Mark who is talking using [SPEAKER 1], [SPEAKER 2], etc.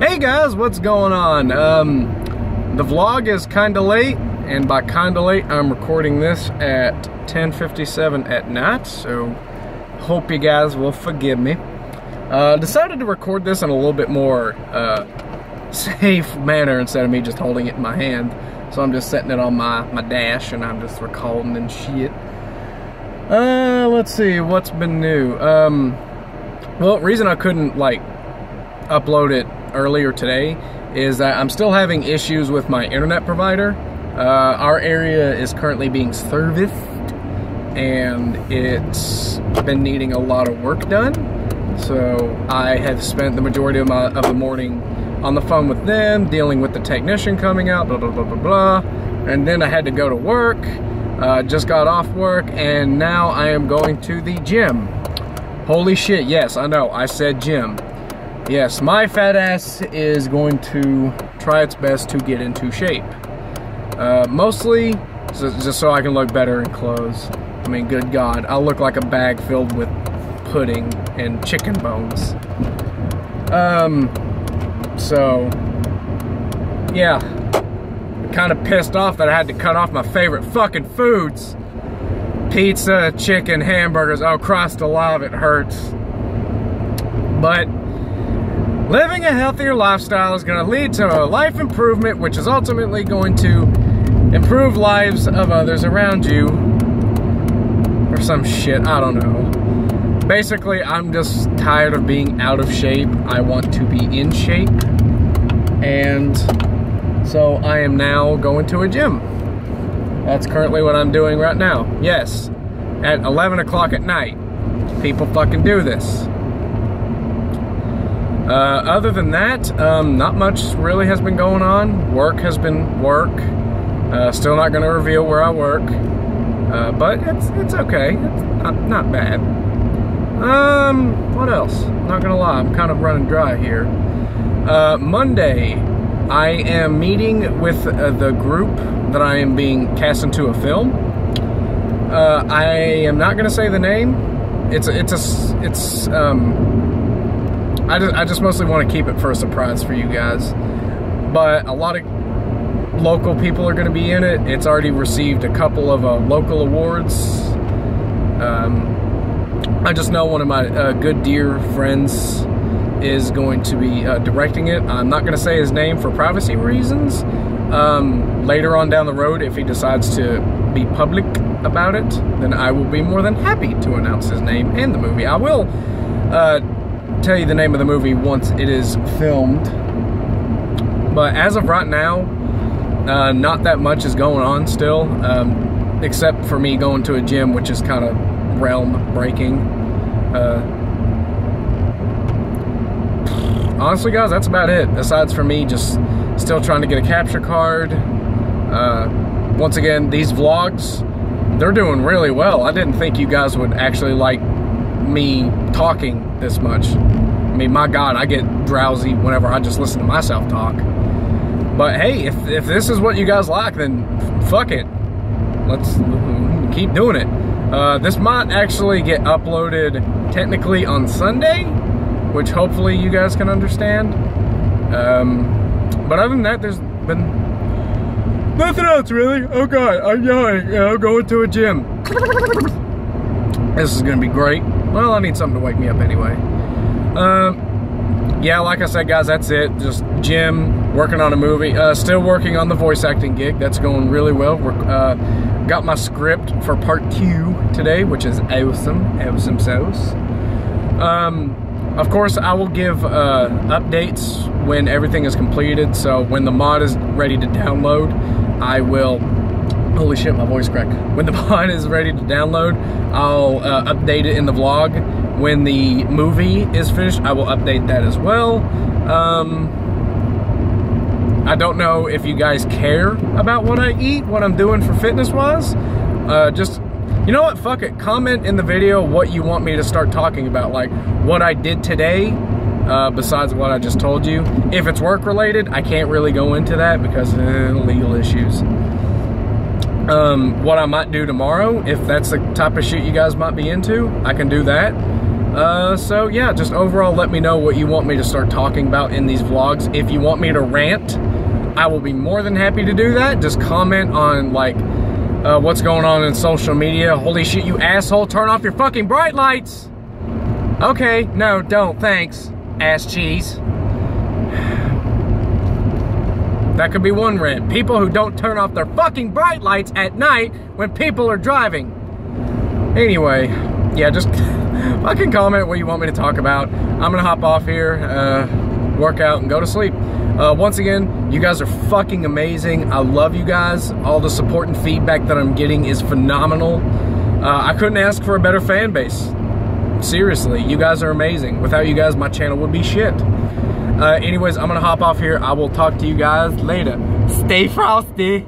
[SPEAKER 1] Hey guys, what's going on? Um, the vlog is kinda late, and by kinda late, I'm recording this at 10.57 at night, so hope you guys will forgive me. Uh, decided to record this in a little bit more uh, safe manner instead of me just holding it in my hand. So I'm just setting it on my, my dash and I'm just recording and shit. Uh, let's see, what's been new? Um, well, reason I couldn't, like, upload it earlier today is that I'm still having issues with my internet provider. Uh, our area is currently being serviced and it's been needing a lot of work done. So I have spent the majority of, my, of the morning on the phone with them, dealing with the technician coming out, blah, blah, blah, blah, blah. And then I had to go to work, uh, just got off work, and now I am going to the gym. Holy shit, yes, I know, I said gym. Yes, my fat ass is going to try its best to get into shape. Uh, mostly just so I can look better in clothes. I mean, good God, I'll look like a bag filled with pudding and chicken bones. Um, so, yeah, kind of pissed off that I had to cut off my favorite fucking foods. Pizza, chicken, hamburgers, oh, Christ alive, it hurts. But living a healthier lifestyle is going to lead to a life improvement, which is ultimately going to improve lives of others around you. Or some shit, I don't know. Basically, I'm just tired of being out of shape. I want to be in shape. And so I am now going to a gym. That's currently what I'm doing right now. Yes, at 11 o'clock at night. People fucking do this. Uh, other than that, um, not much really has been going on. Work has been work. Uh, still not going to reveal where I work, uh, but it's it's okay. It's not, not bad. Um, what else? Not gonna lie, I'm kind of running dry here. Uh, Monday, I am meeting with uh, the group that I am being cast into a film. Uh, I am not gonna say the name. It's a, it's a it's um I just, I just mostly want to keep it for a surprise for you guys. But a lot of local people are going to be in it. It's already received a couple of uh, local awards. Um, I just know one of my uh, good dear friends is going to be uh, directing it. I'm not going to say his name for privacy reasons. Um, later on down the road, if he decides to be public about it, then I will be more than happy to announce his name and the movie. I will uh, tell you the name of the movie once it is filmed. But as of right now, uh, not that much is going on still, um, except for me going to a gym, which is kind of realm breaking. Uh, honestly, guys, that's about it. Aside from me just still trying to get a capture card. Uh, once again, these vlogs, they're doing really well. I didn't think you guys would actually like me talking this much. I mean, my God, I get drowsy whenever I just listen to myself talk. But hey, if, if this is what you guys like, then fuck it. Let's keep doing it. Uh, this might actually get uploaded technically on Sunday, which hopefully you guys can understand. Um, but other than that, there's been nothing else really. Oh God, I'm yawning. I'm going to a gym. This is gonna be great. Well, I need something to wake me up anyway. Um, yeah, like I said, guys, that's it. Just gym, working on a movie. Uh, still working on the voice acting gig. That's going really well. We're, uh, got my script for part two today, which is awesome. Awesome sauce. Um, of course, I will give uh, updates when everything is completed. So when the mod is ready to download, I will Holy shit, my voice cracked. When the mod is ready to download, I'll uh, update it in the vlog. When the movie is finished, I will update that as well. Um, I don't know if you guys care about what I eat, what I'm doing for fitness-wise. Uh, just, you know what, fuck it. Comment in the video what you want me to start talking about, like what I did today, uh, besides what I just told you. If it's work-related, I can't really go into that because of legal issues um, what I might do tomorrow, if that's the type of shit you guys might be into, I can do that. Uh, so yeah, just overall let me know what you want me to start talking about in these vlogs. If you want me to rant, I will be more than happy to do that. Just comment on like uh, what's going on in social media. Holy shit, you asshole, turn off your fucking bright lights. Okay, no, don't, thanks, ass cheese. That could be one rant. People who don't turn off their fucking bright lights at night when people are driving. Anyway, yeah, just fucking comment what you want me to talk about. I'm gonna hop off here, uh, work out, and go to sleep. Uh, once again, you guys are fucking amazing. I love you guys. All the support and feedback that I'm getting is phenomenal. Uh, I couldn't ask for a better fan base. Seriously, you guys are amazing. Without you guys, my channel would be shit. Uh, anyways, I'm gonna hop off here. I will talk to you guys later. Stay frosty.